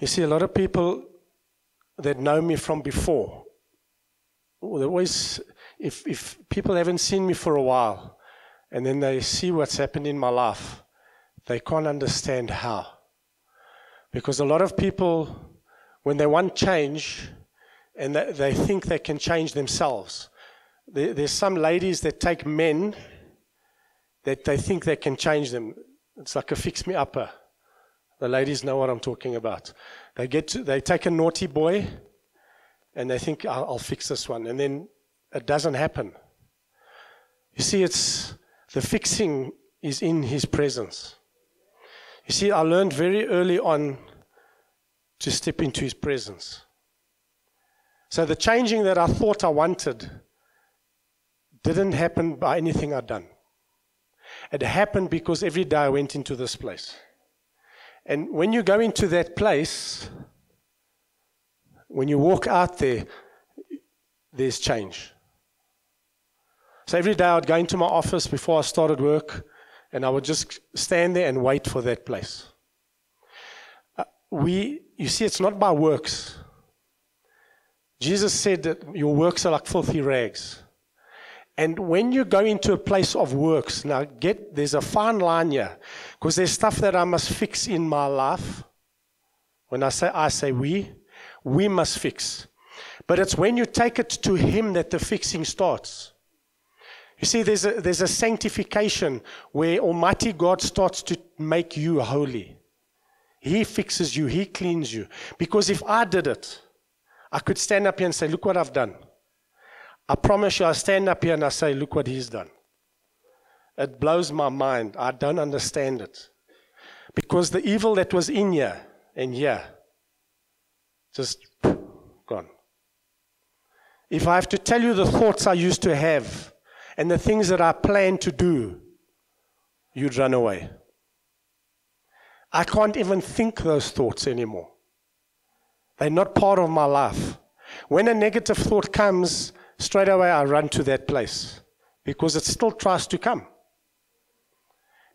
You see, a lot of people that know me from before, always, if, if people haven't seen me for a while and then they see what's happened in my life, they can't understand how. Because a lot of people, when they want change and they, they think they can change themselves, there, there's some ladies that take men that they think they can change them. It's like a fix me upper. The ladies know what I'm talking about. They get to, they take a naughty boy and they think I'll, I'll fix this one and then it doesn't happen. You see it's the fixing is in his presence. You see I learned very early on to step into his presence. So the changing that I thought I wanted didn't happen by anything I'd done. It happened because every day I went into this place. And when you go into that place, when you walk out there, there's change. So every day I'd go into my office before I started work, and I would just stand there and wait for that place. Uh, we, you see, it's not by works. Jesus said that your works are like filthy rags. And when you go into a place of works, now get there's a fine line here, because there's stuff that I must fix in my life. When I say I say we, we must fix. But it's when you take it to Him that the fixing starts. You see, there's a, there's a sanctification where Almighty God starts to make you holy. He fixes you, He cleans you. Because if I did it, I could stand up here and say, Look what I've done. I promise you, I stand up here and I say, Look what he's done. It blows my mind. I don't understand it. Because the evil that was in here and here, just gone. If I have to tell you the thoughts I used to have and the things that I plan to do, you'd run away. I can't even think those thoughts anymore. They're not part of my life. When a negative thought comes, straight away I run to that place because it still tries to come.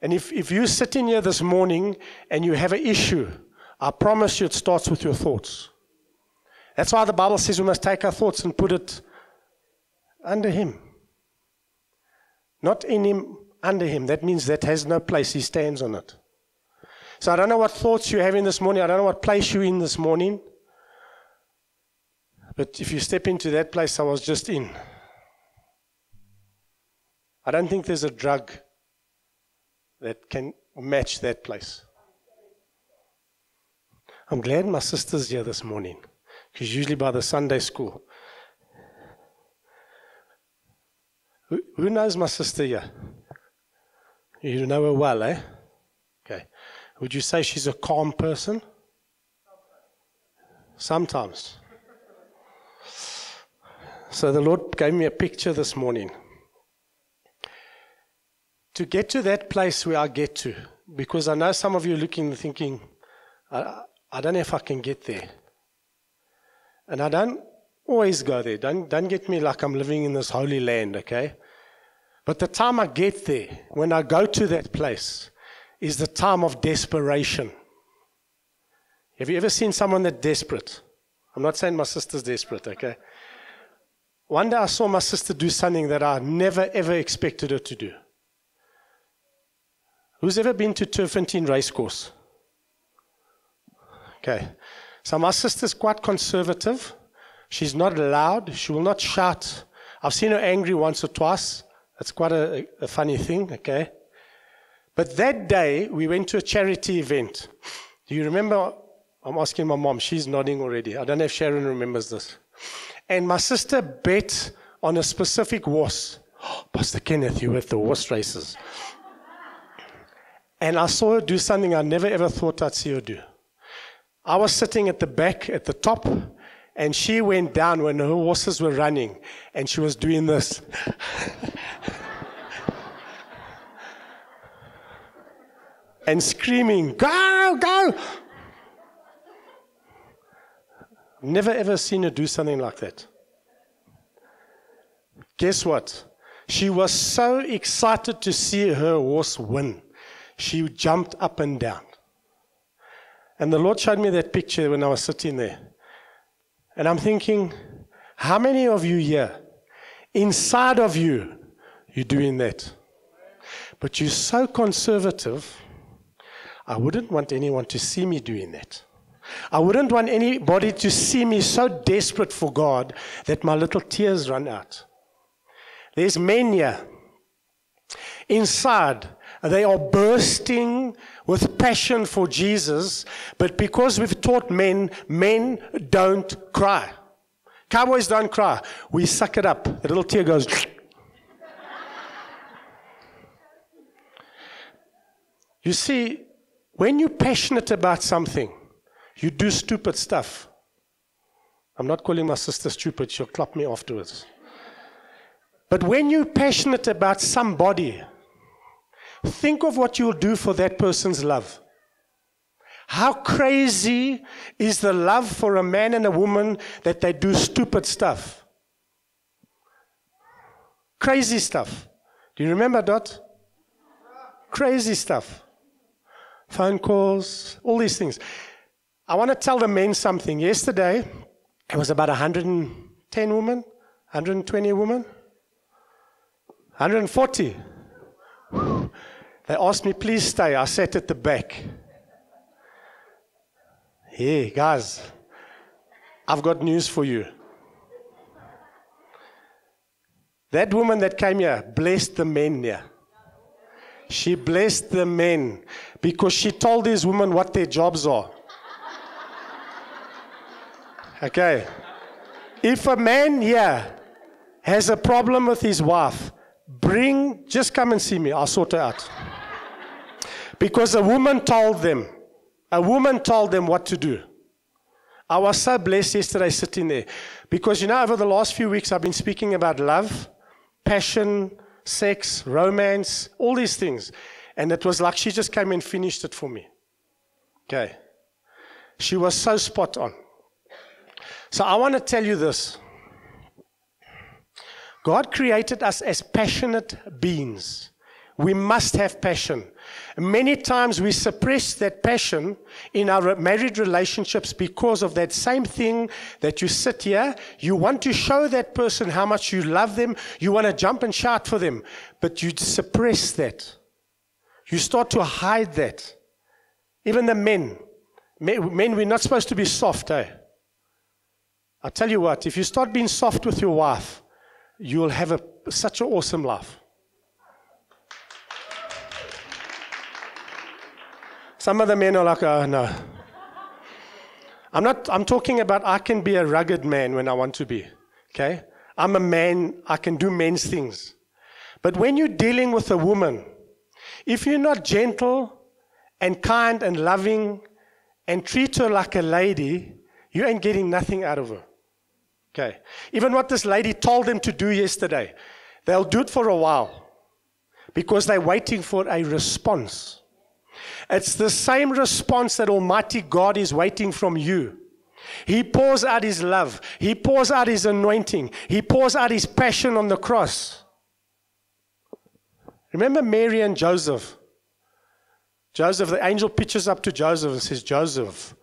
And if, if you sit in here this morning and you have an issue, I promise you it starts with your thoughts. That's why the Bible says we must take our thoughts and put it under Him. Not in Him, under Him. That means that has no place. He stands on it. So I don't know what thoughts you have in this morning. I don't know what place you're in this morning. But if you step into that place I was just in, I don't think there's a drug that can match that place. I'm glad my sister's here this morning. She's usually by the Sunday school. Who, who knows my sister here? You know her well, eh? Okay. Would you say she's a calm person? Sometimes. So the Lord gave me a picture this morning. To get to that place where I get to, because I know some of you are looking and thinking, I, I don't know if I can get there. And I don't always go there. Don't, don't get me like I'm living in this holy land, okay? But the time I get there, when I go to that place, is the time of desperation. Have you ever seen someone that desperate? I'm not saying my sister's desperate, okay? One day I saw my sister do something that I never ever expected her to do. Who's ever been to Turffontein Racecourse? Okay. So my sister's quite conservative. She's not loud. She will not shout. I've seen her angry once or twice. That's quite a, a funny thing, okay? But that day, we went to a charity event. Do you remember? I'm asking my mom. She's nodding already. I don't know if Sharon remembers this. And my sister bet on a specific horse. Oh, Pastor Kenneth, you at the horse races. And I saw her do something I never ever thought I'd see her do. I was sitting at the back, at the top, and she went down when her horses were running, and she was doing this. and screaming, Go, go! Never ever seen her do something like that. Guess what? She was so excited to see her horse win. She jumped up and down. And the Lord showed me that picture when I was sitting there. And I'm thinking, how many of you here, inside of you, you're doing that? But you're so conservative, I wouldn't want anyone to see me doing that. I wouldn't want anybody to see me so desperate for God that my little tears run out. There's mania. Inside, they are bursting with passion for Jesus, but because we've taught men, men don't cry. Cowboys don't cry. We suck it up. The little tear goes. you see, when you're passionate about something, you do stupid stuff. I'm not calling my sister stupid, she'll clap me afterwards. But when you're passionate about somebody, think of what you'll do for that person's love. How crazy is the love for a man and a woman that they do stupid stuff? Crazy stuff. Do you remember that? Crazy stuff. Phone calls, all these things. I want to tell the men something. Yesterday, it was about 110 women, 120 women, 140. They asked me, please stay. I sat at the back. Hey, guys, I've got news for you. That woman that came here blessed the men here. She blessed the men because she told these women what their jobs are. Okay. If a man here has a problem with his wife, bring, just come and see me. I'll sort it out. Because a woman told them, a woman told them what to do. I was so blessed yesterday sitting there. Because, you know, over the last few weeks, I've been speaking about love, passion, sex, romance, all these things. And it was like she just came and finished it for me. Okay. She was so spot on. So I want to tell you this God created us as passionate beings. We must have passion. Many times we suppress that passion in our married relationships because of that same thing that you sit here. You want to show that person how much you love them. You want to jump and shout for them, but you suppress that. You start to hide that. Even the men. Men, we're not supposed to be soft, eh? I tell you what, if you start being soft with your wife, you'll have a, such an awesome life. Some of the men are like, oh, no. I'm not, I'm talking about I can be a rugged man when I want to be. Okay? I'm a man, I can do men's things. But when you're dealing with a woman, if you're not gentle and kind and loving and treat her like a lady, you ain't getting nothing out of her. Okay. Even what this lady told them to do yesterday, they'll do it for a while because they're waiting for a response. It's the same response that Almighty God is waiting from you. He pours out His love, He pours out His anointing, He pours out His passion on the cross. Remember Mary and Joseph? Joseph, the angel pitches up to Joseph and says, Joseph,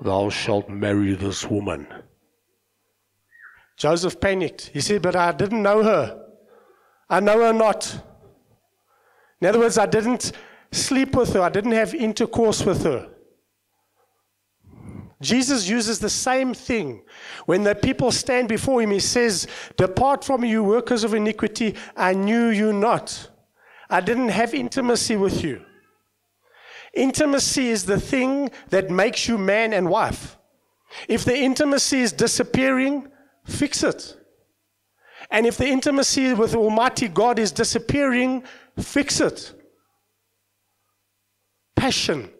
thou shalt marry this woman. Joseph panicked. He said, But I didn't know her. I know her not. In other words, I didn't sleep with her, I didn't have intercourse with her. Jesus uses the same thing. When the people stand before him, he says, Depart from you workers of iniquity, I knew you not. I didn't have intimacy with you. Intimacy is the thing that makes you man and wife. If the intimacy is disappearing, fix it. And if the intimacy with Almighty God is disappearing, fix it. Passion.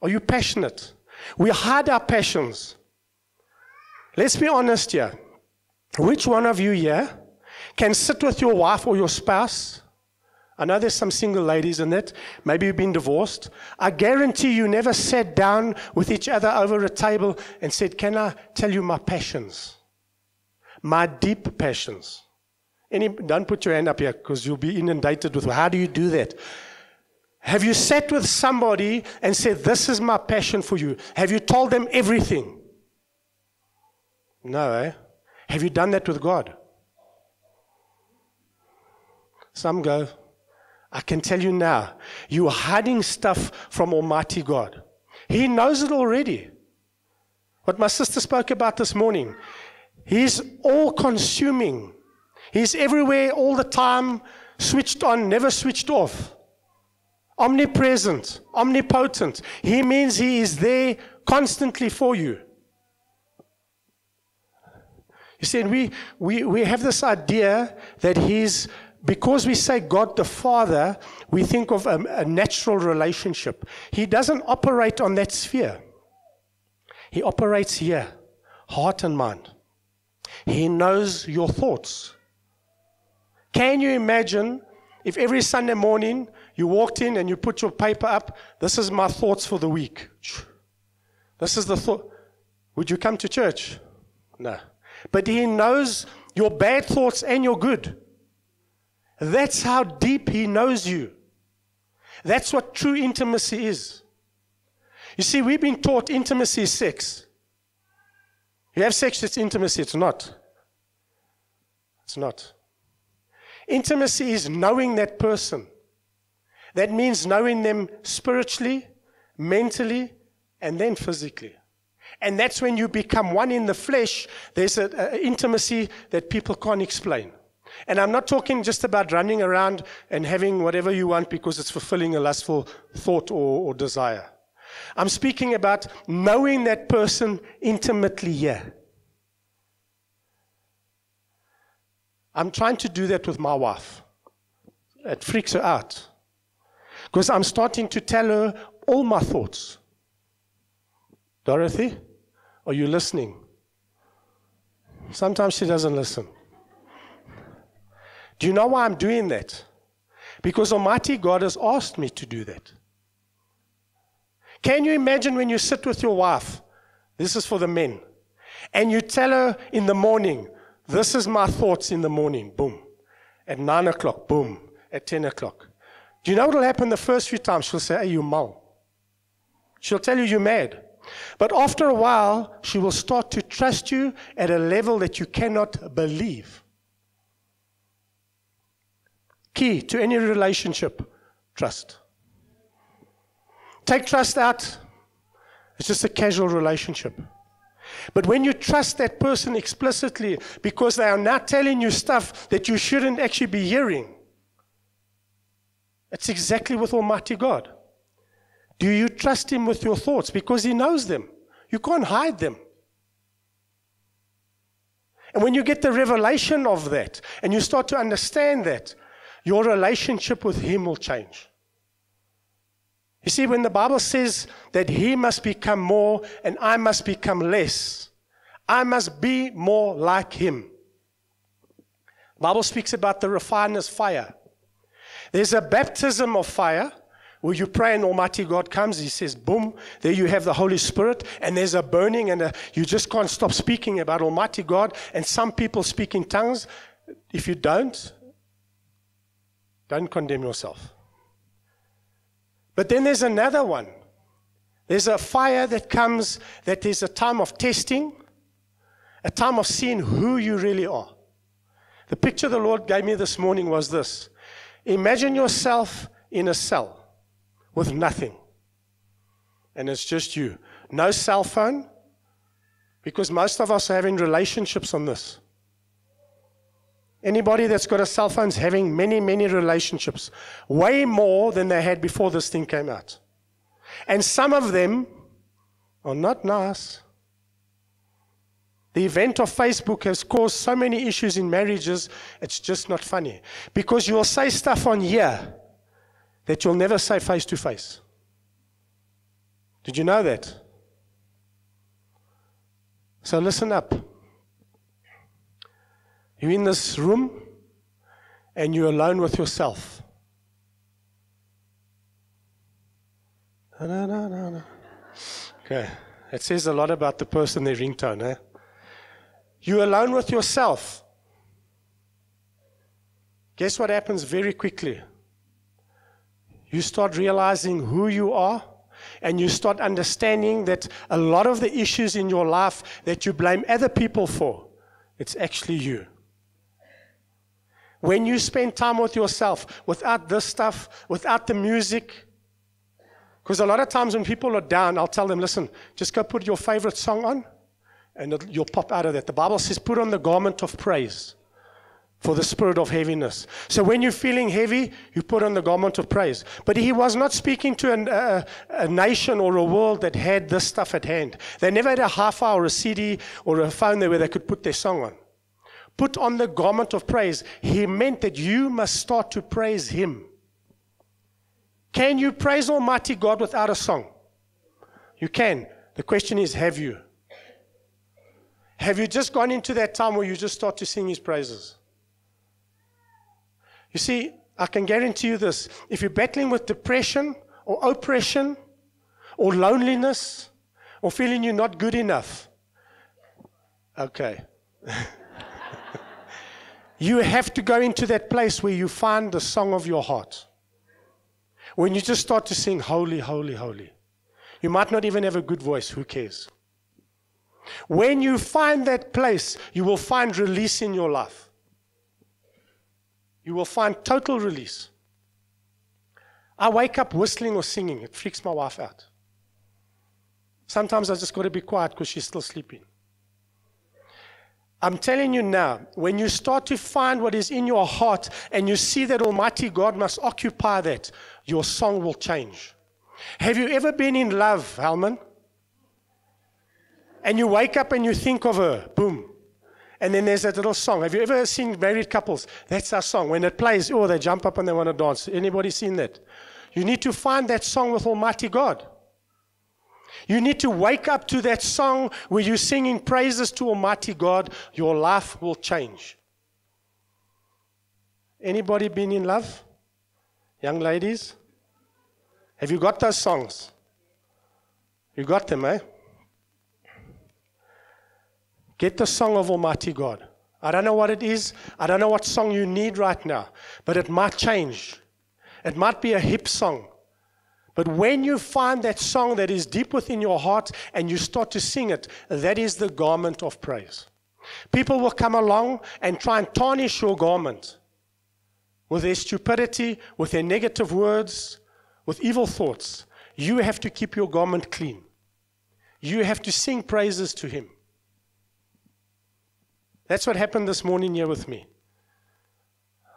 Are you passionate? We hide our passions. Let's be honest here. Which one of you here can sit with your wife or your spouse? I know there's some single ladies in it. Maybe you've been divorced. I guarantee you never sat down with each other over a table and said, Can I tell you my passions? My deep passions. Any, don't put your hand up here because you'll be inundated with how do you do that? Have you sat with somebody and said, This is my passion for you? Have you told them everything? No, eh? Have you done that with God? Some go, I can tell you now, you are hiding stuff from Almighty God. He knows it already. What my sister spoke about this morning. He's all consuming. He's everywhere all the time, switched on, never switched off. Omnipresent, omnipotent. He means He is there constantly for you. You see, we, we, we have this idea that He's, because we say God the Father, we think of a, a natural relationship. He doesn't operate on that sphere, He operates here, heart and mind. He knows your thoughts. Can you imagine if every Sunday morning you walked in and you put your paper up, this is my thoughts for the week. This is the thought. Would you come to church? No. But he knows your bad thoughts and your good. That's how deep he knows you. That's what true intimacy is. You see, we've been taught intimacy is sex. You have sex, it's intimacy. It's not. It's not. Intimacy is knowing that person. That means knowing them spiritually, mentally, and then physically. And that's when you become one in the flesh. There's an intimacy that people can't explain. And I'm not talking just about running around and having whatever you want because it's fulfilling a lustful thought or, or desire. I'm speaking about knowing that person intimately here. I'm trying to do that with my wife. It freaks her out. Because I'm starting to tell her all my thoughts. Dorothy, are you listening? Sometimes she doesn't listen. Do you know why I'm doing that? Because Almighty God has asked me to do that. Can you imagine when you sit with your wife? This is for the men. And you tell her in the morning, This is my thoughts in the morning. Boom. At 9 o'clock. Boom. At 10 o'clock. Do you know what will happen the first few times? She'll say, Hey, you mal. She'll tell you you're mad. But after a while, she will start to trust you at a level that you cannot believe. Key to any relationship trust. Take trust out, it's just a casual relationship. But when you trust that person explicitly because they are now telling you stuff that you shouldn't actually be hearing, it's exactly with Almighty God. Do you trust Him with your thoughts? Because He knows them. You can't hide them. And when you get the revelation of that and you start to understand that, your relationship with Him will change. You see, when the Bible says that He must become more and I must become less, I must be more like Him. The Bible speaks about the refiner's fire. There's a baptism of fire where you pray and Almighty God comes, He says, boom, there you have the Holy Spirit, and there's a burning, and a, you just can't stop speaking about Almighty God. And some people speak in tongues. If you don't, don't condemn yourself. But then there's another one. There's a fire that comes that is a time of testing, a time of seeing who you really are. The picture the Lord gave me this morning was this Imagine yourself in a cell with nothing, and it's just you. No cell phone, because most of us are having relationships on this. Anybody that's got a cell phone is having many, many relationships, way more than they had before this thing came out. And some of them are not nice. The event of Facebook has caused so many issues in marriages, it's just not funny. Because you'll say stuff on here that you'll never say face to face. Did you know that? So listen up. You're in this room and you're alone with yourself. Okay. It says a lot about the person, their ringtone, eh? You're alone with yourself. Guess what happens very quickly? you start realizing who you are and you start understanding that a lot of the issues in your life that you blame other people for, it's actually you. When you spend time with yourself, without this stuff, without the music, because a lot of times when people are down, I'll tell them, listen, just go put your favorite song on and you'll pop out of that. The Bible says, put on the garment of praise for the spirit of heaviness. So when you're feeling heavy, you put on the garment of praise. But he was not speaking to an, uh, a nation or a world that had this stuff at hand. They never had a half hour, a CD, or a phone there where they could put their song on. Put on the garment of praise. He meant that you must start to praise him. Can you praise Almighty God without a song? You can. The question is, have you? Have you just gone into that time where you just start to sing his praises? You see, I can guarantee you this. If you're battling with depression or oppression or loneliness or feeling you're not good enough, okay. you have to go into that place where you find the song of your heart. When you just start to sing, Holy, Holy, Holy. You might not even have a good voice. Who cares? When you find that place, you will find release in your life. You will find total release. I wake up whistling or singing. It freaks my wife out. Sometimes I just got to be quiet because she's still sleeping. I'm telling you now, when you start to find what is in your heart and you see that Almighty God must occupy that, your song will change. Have you ever been in love, Helman? And you wake up and you think of her, boom. And then there's that little song. Have you ever seen married couples? That's our song. When it plays, oh, they jump up and they want to dance. Anybody seen that? You need to find that song with Almighty God. You need to wake up to that song where you're singing praises to Almighty God. Your life will change. Anybody been in love? Young ladies? Have you got those songs? You got them, eh? Get the song of Almighty God. I don't know what it is. I don't know what song you need right now, but it might change. It might be a hip song. But when you find that song that is deep within your heart and you start to sing it, that is the garment of praise. People will come along and try and tarnish your garment with their stupidity, with their negative words, with evil thoughts. You have to keep your garment clean. You have to sing praises to Him. That's what happened this morning here with me.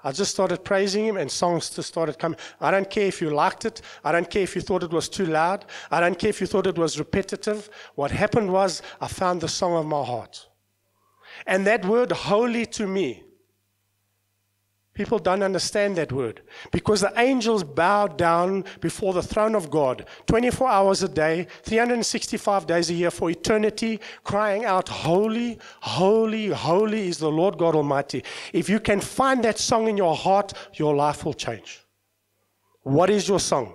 I just started praising him and songs just started coming. I don't care if you liked it. I don't care if you thought it was too loud. I don't care if you thought it was repetitive. What happened was I found the song of my heart. And that word holy to me People don't understand that word because the angels bow down before the throne of God 24 hours a day, 365 days a year for eternity, crying out, Holy, holy, holy is the Lord God Almighty. If you can find that song in your heart, your life will change. What is your song?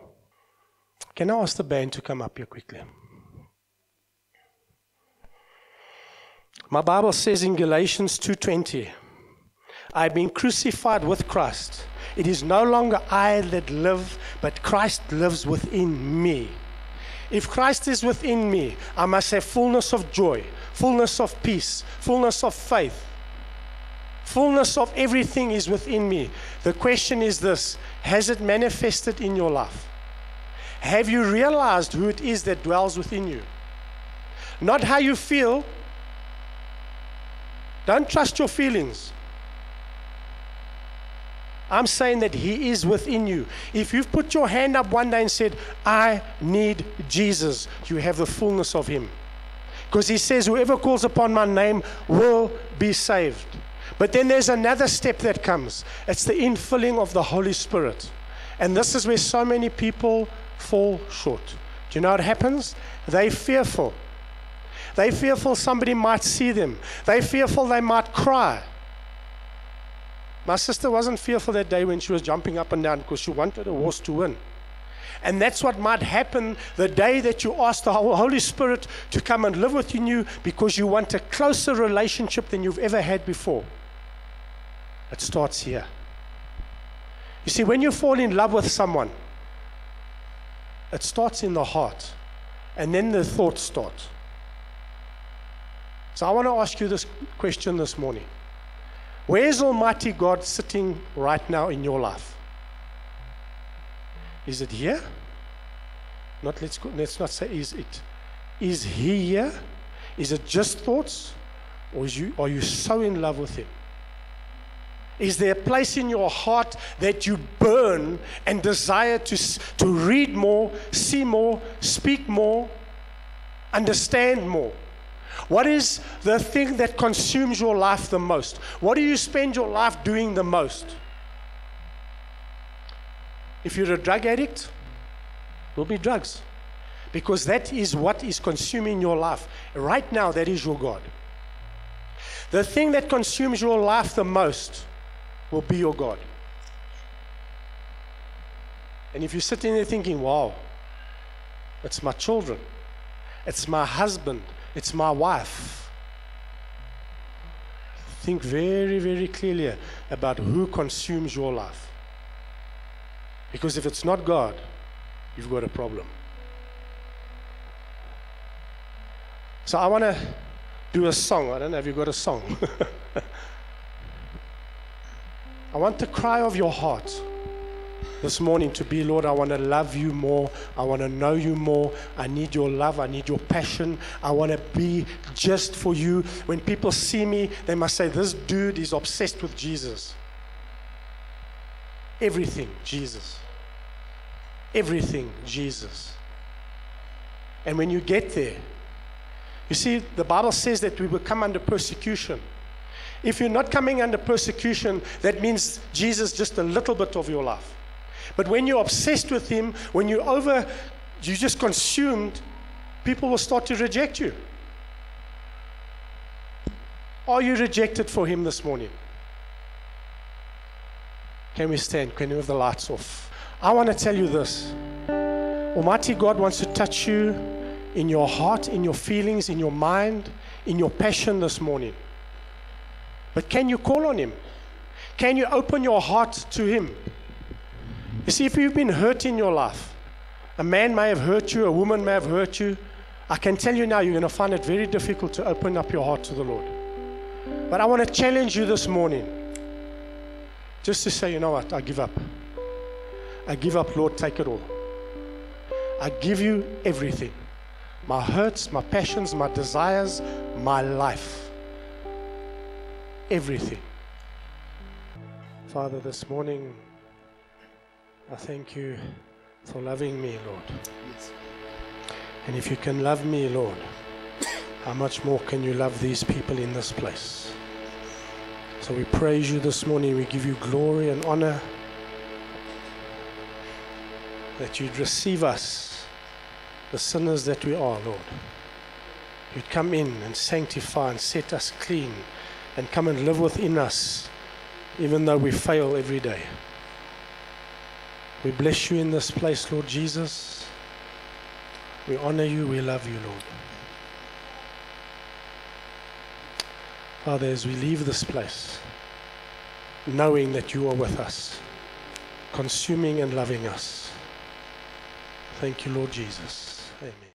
Can I ask the band to come up here quickly? My Bible says in Galatians 2:20 I've been crucified with Christ. It is no longer I that live, but Christ lives within me. If Christ is within me, I must have fullness of joy, fullness of peace, fullness of faith. Fullness of everything is within me. The question is this Has it manifested in your life? Have you realized who it is that dwells within you? Not how you feel. Don't trust your feelings. I'm saying that He is within you. If you've put your hand up one day and said, I need Jesus, you have the fullness of Him. Because He says, Whoever calls upon my name will be saved. But then there's another step that comes it's the infilling of the Holy Spirit. And this is where so many people fall short. Do you know what happens? They're fearful. They're fearful somebody might see them. They're fearful they might cry. My sister wasn't fearful that day when she was jumping up and down because she wanted a horse to win. And that's what might happen the day that you ask the Holy Spirit to come and live within you because you want a closer relationship than you've ever had before. It starts here. You see, when you fall in love with someone, It starts in the heart, and then the thoughts start. So I want to ask you this question this morning Where's Almighty God sitting right now in your life? Is it here? Not let's go, let's not say is it. Is he here? Is it just thoughts? Or is you, are you so in love with him? Is there a place in your heart that you burn and desire to, to read more, see more, speak more, understand more? What is the thing that consumes your life the most? What do you spend your life doing the most? If you're a drug addict, will be drugs. Because that is what is consuming your life. Right now, that is your God. The thing that consumes your life the most will be your God. And if you're sitting there thinking, wow, it's my children, it's my husband, it's my wife. Think very, very clearly about who consumes your life. Because if it's not God, you've got a problem. So I want to do a song. I don't know you've got a song. I want the cry of your heart this morning to be, Lord, I want to love you more. I want to know you more. I need your love. I need your passion. I want to be just for you. When people see me, they must say, This dude is obsessed with Jesus. Everything, Jesus. Everything, Jesus. And when you get there, you see, the Bible says that we will come under persecution. If you're not coming under persecution, that means Jesus just a little bit of your life. But when you're obsessed with Him, when you're over, you just consumed, people will start to reject you. Are you rejected for Him this morning? Can we stand? Can we have the lights off? I want to tell you this Almighty God wants to touch you in your heart, in your feelings, in your mind, in your passion this morning. But can you call on Him? Can you open your heart to Him? You see, if you've been hurt in your life, a man may have hurt you, a woman may have hurt you. I can tell you now, you're going to find it very difficult to open up your heart to the Lord. But I want to challenge you this morning just to say, you know what, I give up. I give up, Lord, take it all. I give you everything my hurts, my passions, my desires, my life. Everything. Father, this morning, I thank you for loving me, Lord. Yes. And if you can love me, Lord, how much more can you love these people in this place? So we praise you this morning. We give you glory and honor that you'd receive us, the sinners that we are, Lord. You'd come in and sanctify and set us clean and come and live within us, even though we fail every day. We bless you in this place, Lord Jesus. We honor you. We love you, Lord. Father, as we leave this place, knowing that you are with us, consuming and loving us, thank you, Lord Jesus.